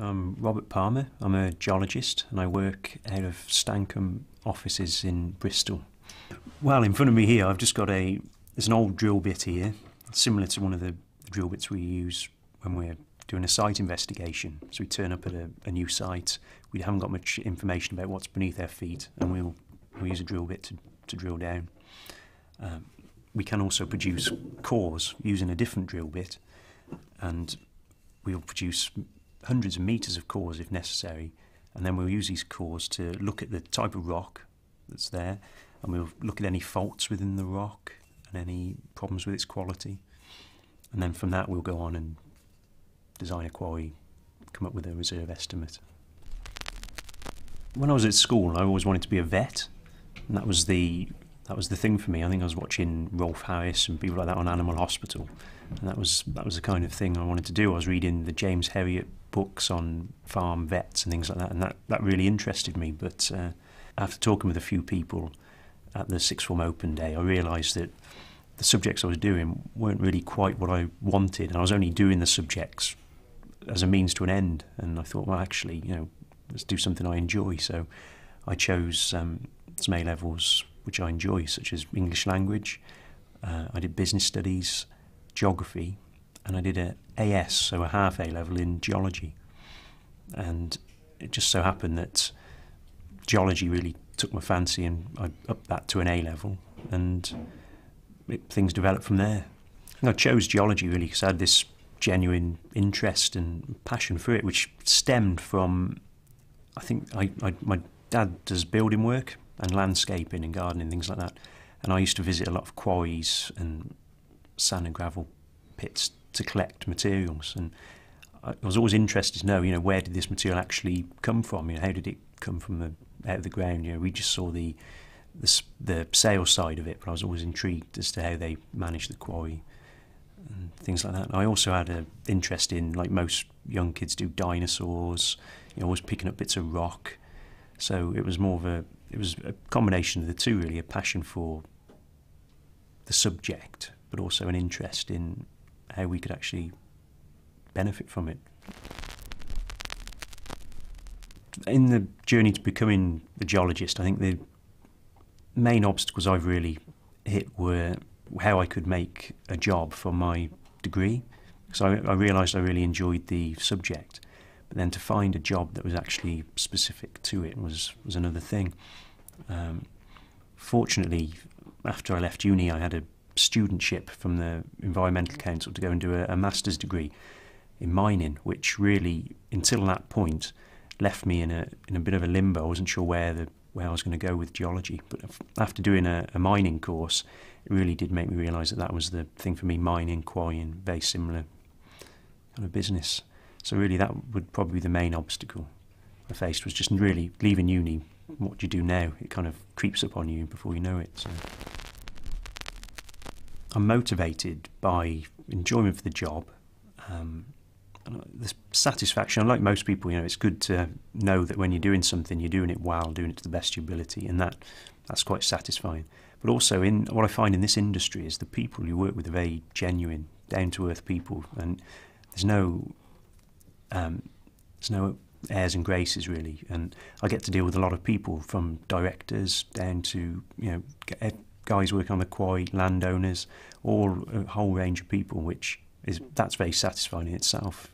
I'm Robert Palmer. I'm a geologist and I work out of Stancombe offices in Bristol. Well, in front of me here, I've just got a there's an old drill bit here, similar to one of the drill bits we use when we're doing a site investigation. So we turn up at a, a new site, we haven't got much information about what's beneath our feet, and we'll, we'll use a drill bit to, to drill down. Um, we can also produce cores using a different drill bit, and we'll produce hundreds of meters of cores if necessary, and then we'll use these cores to look at the type of rock that's there, and we'll look at any faults within the rock and any problems with its quality. And then from that, we'll go on and design a quarry, come up with a reserve estimate. When I was at school, I always wanted to be a vet, and that was the that was the thing for me. I think I was watching Rolf Harris and people like that on Animal Hospital, and that was that was the kind of thing I wanted to do. I was reading the James Herriot books on farm vets and things like that, and that that really interested me. But uh, after talking with a few people at the sixth form open day, I realised that the subjects I was doing weren't really quite what I wanted, and I was only doing the subjects as a means to an end. And I thought, well, actually, you know, let's do something I enjoy. So I chose um, some A levels which I enjoy, such as English language. Uh, I did business studies, geography, and I did a AS, so a half A level in geology. And it just so happened that geology really took my fancy, and I upped that to an A level, and it, things developed from there. And I chose geology really because I had this genuine interest and passion for it, which stemmed from, I think, I, I, my dad does building work and landscaping and gardening, things like that. And I used to visit a lot of quarries and sand and gravel pits to collect materials. And I was always interested to know, you know, where did this material actually come from? You know, how did it come from the out of the ground? You know, we just saw the the, the sales side of it, but I was always intrigued as to how they managed the quarry and things like that. And I also had an interest in, like most young kids do, dinosaurs. You know, always picking up bits of rock. So it was more of a it was a combination of the two, really, a passion for the subject, but also an interest in how we could actually benefit from it. In the journey to becoming a geologist, I think the main obstacles I've really hit were how I could make a job for my degree. So I, I realised I really enjoyed the subject, but then to find a job that was actually specific to it was was another thing. Um, fortunately, after I left uni, I had a studentship from the Environmental Council to go and do a, a master's degree in mining, which really, until that point, left me in a in a bit of a limbo. I wasn't sure where the where I was going to go with geology. But after doing a, a mining course, it really did make me realise that that was the thing for me. Mining, quarrying, very similar kind of business. So really, that would probably be the main obstacle I faced was just really leaving uni. What do you do now? It kind of creeps up on you before you know it. So. I'm motivated by enjoyment for the job, um, the satisfaction. Like most people, you know, it's good to know that when you're doing something, you're doing it well, doing it to the best of your ability, and that that's quite satisfying. But also, in what I find in this industry is the people you work with are very genuine, down to earth people, and there's no um, there's no airs and graces really. And I get to deal with a lot of people, from directors down to you know guys working on the quarry, landowners, all a whole range of people, which is that's very satisfying in itself.